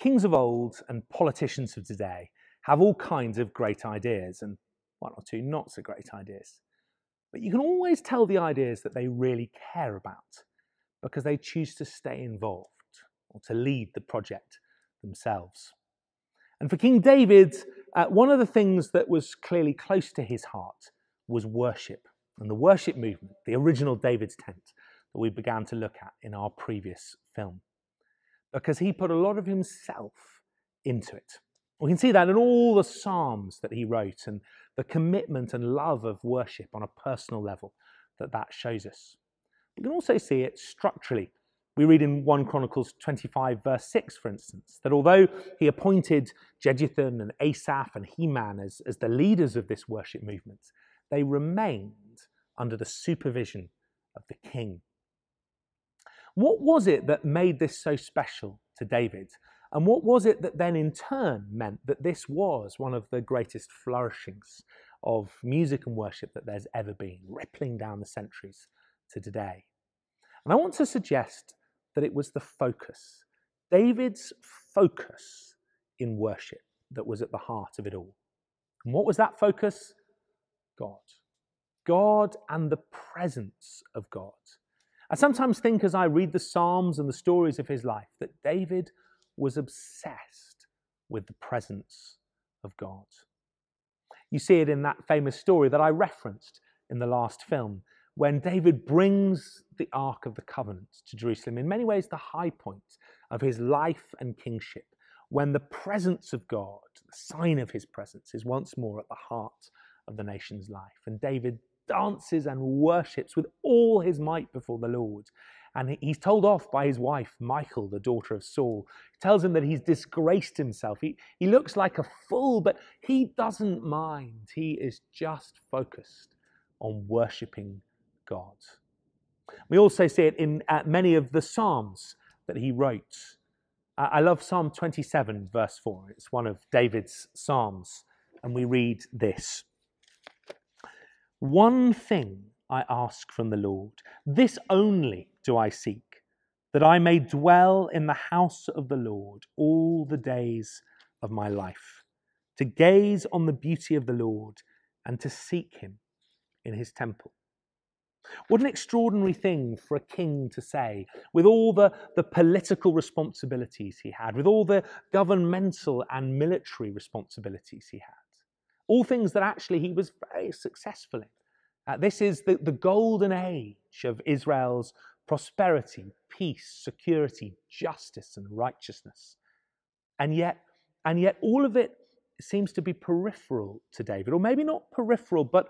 Kings of old and politicians of today have all kinds of great ideas and one or two not so great ideas. But you can always tell the ideas that they really care about because they choose to stay involved or to lead the project themselves. And for King David, uh, one of the things that was clearly close to his heart was worship and the worship movement, the original David's tent that we began to look at in our previous film because he put a lot of himself into it. We can see that in all the Psalms that he wrote and the commitment and love of worship on a personal level that that shows us. We can also see it structurally. We read in 1 Chronicles 25, verse 6, for instance, that although he appointed Jeduthun and Asaph and Heman as, as the leaders of this worship movement, they remained under the supervision of the king. What was it that made this so special to David? And what was it that then in turn meant that this was one of the greatest flourishings of music and worship that there's ever been, rippling down the centuries to today? And I want to suggest that it was the focus, David's focus in worship, that was at the heart of it all. And what was that focus? God. God and the presence of God. I sometimes think as I read the Psalms and the stories of his life that David was obsessed with the presence of God. You see it in that famous story that I referenced in the last film, when David brings the Ark of the Covenant to Jerusalem, in many ways the high point of his life and kingship, when the presence of God, the sign of his presence, is once more at the heart of the nation's life. And David dances and worships with all his might before the Lord. And he's told off by his wife, Michal, the daughter of Saul. He tells him that he's disgraced himself. He, he looks like a fool, but he doesn't mind. He is just focused on worshipping God. We also see it in uh, many of the Psalms that he wrote. Uh, I love Psalm 27, verse 4. It's one of David's Psalms. And we read this one thing I ask from the Lord, this only do I seek, that I may dwell in the house of the Lord all the days of my life, to gaze on the beauty of the Lord and to seek him in his temple. What an extraordinary thing for a king to say, with all the, the political responsibilities he had, with all the governmental and military responsibilities he had all things that actually he was very successful in. Uh, this is the, the golden age of Israel's prosperity, peace, security, justice, and righteousness. And yet, and yet all of it seems to be peripheral to David, or maybe not peripheral, but,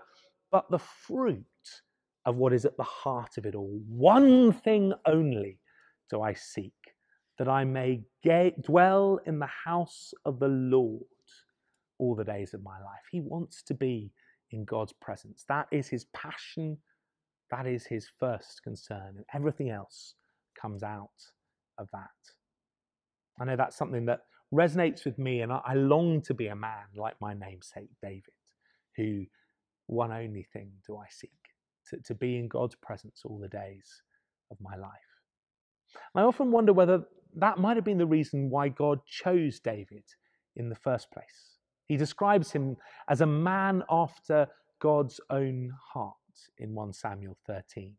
but the fruit of what is at the heart of it all. One thing only do I seek, that I may dwell in the house of the Lord all the days of my life. He wants to be in God's presence. That is his passion. That is his first concern. And everything else comes out of that. I know that's something that resonates with me, and I, long to be a man like my namesake David, who one only thing do I seek to, to be in God's presence all the days of my life. I often wonder whether that might have been the reason why God chose David in the first place. He describes him as a man after God's own heart in 1 Samuel 13.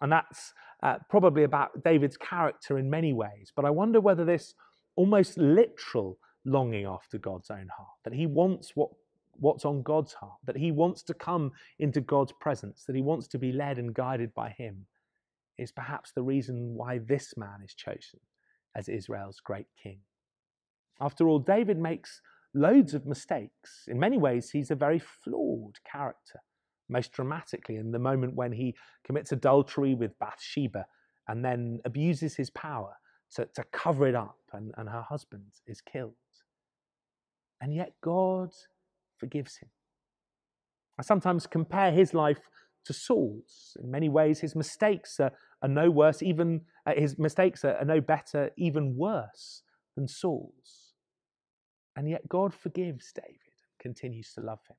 And that's uh, probably about David's character in many ways. But I wonder whether this almost literal longing after God's own heart, that he wants what, what's on God's heart, that he wants to come into God's presence, that he wants to be led and guided by him, is perhaps the reason why this man is chosen as Israel's great king. After all, David makes loads of mistakes. In many ways, he's a very flawed character, most dramatically in the moment when he commits adultery with Bathsheba and then abuses his power to, to cover it up, and, and her husband is killed. And yet, God forgives him. I sometimes compare his life to Saul's. In many ways, his mistakes are, are no worse, even uh, his mistakes are, are no better, even worse than Saul's. And yet God forgives David, and continues to love him.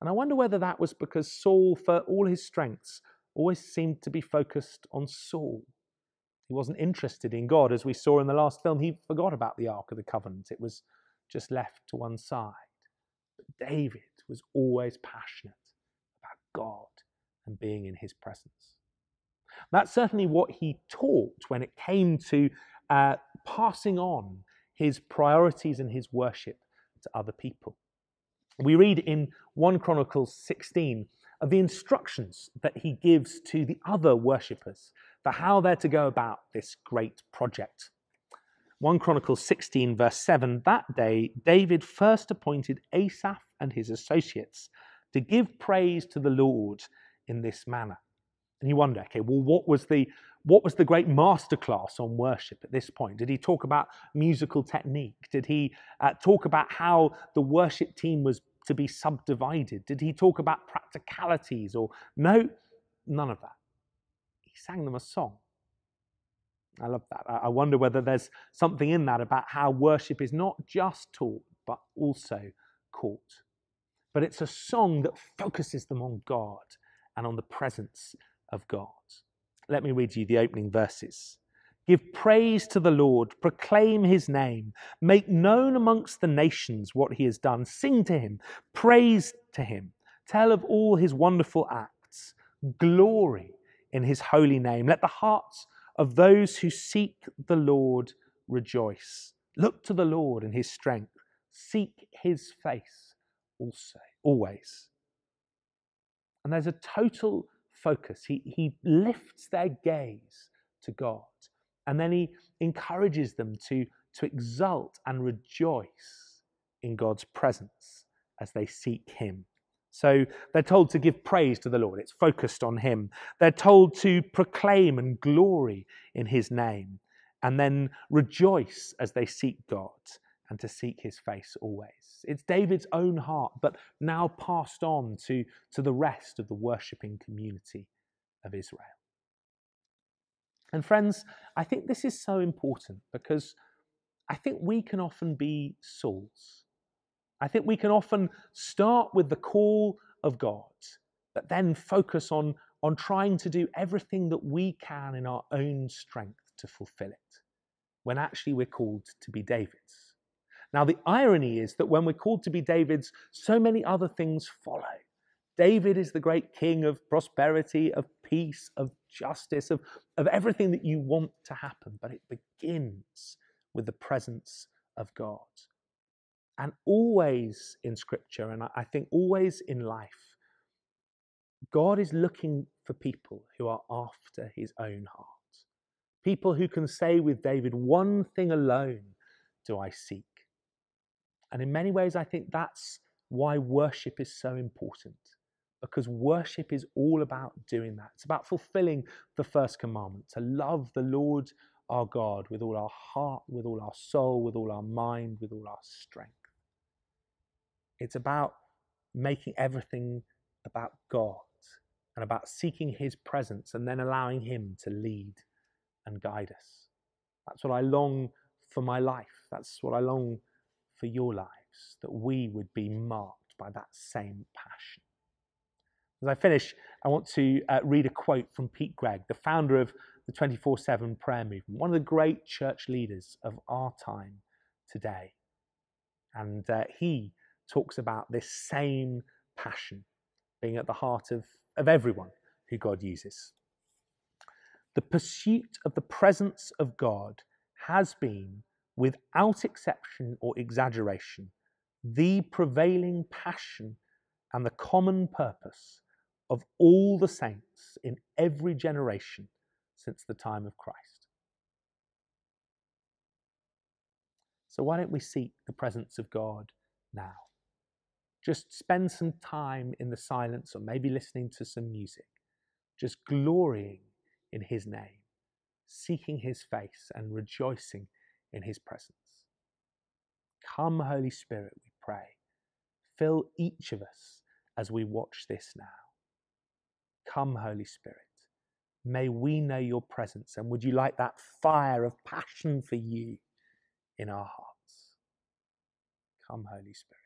And I wonder whether that was because Saul, for all his strengths, always seemed to be focused on Saul He wasn't interested in God, as we saw in the last film. He forgot about the Ark of the Covenant, it was just left to one side. But David was always passionate about God and being in his presence. That's certainly what he taught when it came to uh, passing on his priorities and his worship to other people. We read in 1 Chronicles 16 of the instructions that he gives to the other worshippers for how they're to go about this great project. 1 Chronicles 16, verse 7 That day, David first appointed Asaph and his associates to give praise to the Lord in this manner. And you wonder, okay, well, what was the what was the great masterclass on worship at this point? Did he talk about musical technique? Did he uh, talk about how the worship team was to be subdivided? Did he talk about practicalities or no? None of that. He sang them a song. I love that. I wonder whether there's something in that about how worship is not just taught, but also caught. But it's a song that focuses them on God and on the presence of God. Let me read you the opening verses. Give praise to the Lord, proclaim his name, make known amongst the nations what he has done, sing to him, praise to him, tell of all his wonderful acts, glory in his holy name. Let the hearts of those who seek the Lord rejoice. Look to the Lord in his strength, seek his face also, always. And there's a total focus. He, he lifts their gaze to God and then he encourages them to, to exult and rejoice in God's presence as they seek him. So they're told to give praise to the Lord. It's focused on Him. They're told to proclaim and glory in His name and then rejoice as they seek God and to seek His face always. It's David's own heart, but now passed on to, to the rest of the worshipping community of Israel. And friends, I think this is so important because I think we can often be Sauls I think we can often start with the call of God, but then focus on, on trying to do everything that we can in our own strength to fulfill it, when actually we're called to be David's. Now, the irony is that when we're called to be David's, so many other things follow. David is the great king of prosperity, of peace, of justice, of, of everything that you want to happen, but it begins with the presence of God. And always in Scripture, and I think always in life, God is looking for people who are after his own heart. People who can say with David, One thing alone do I seek. And in many ways, I think that's why worship is so important. Because worship is all about doing that. It's about fulfilling the first commandment to love the Lord our God with all our heart, with all our soul, with all our mind, with all our strength. It's about making everything about God and about seeking His presence and then allowing Him to lead and guide us. That's what I long for my life. That's what I long for your lives, that we would be marked by that same passion. As I finish, I want to uh, read a quote from Pete Greig, the founder of the 24 7 prayer movement, one of the great church leaders of our time today. And uh, he talks about this same passion being at the heart of, of everyone who God uses. The pursuit of the presence of God has been, without exception or exaggeration, the prevailing passion and the common purpose of all the saints in every generation since the time of Christ. So, why don't we seek the presence of God now? Just spend some time in the silence or maybe listening to some music, just glorying in His name, seeking His face and rejoicing in His presence. Come, Holy Spirit, we pray. Fill each of us as we watch this now. Come, Holy Spirit. May we know your presence and would you light that fire of passion for you in our hearts? Come, Holy Spirit.